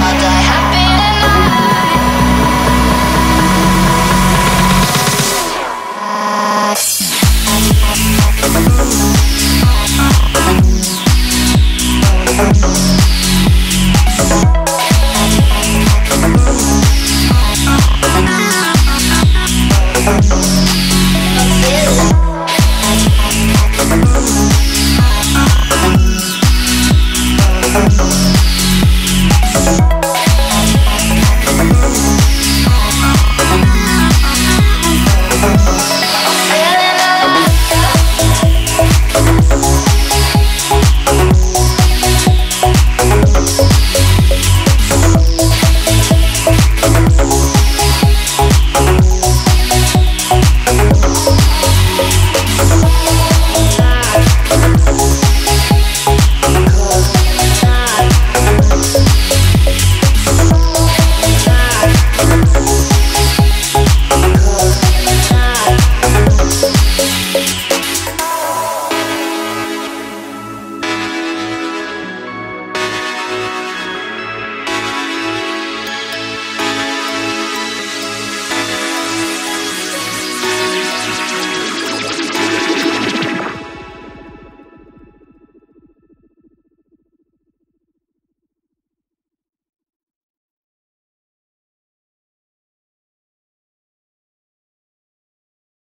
I'll die.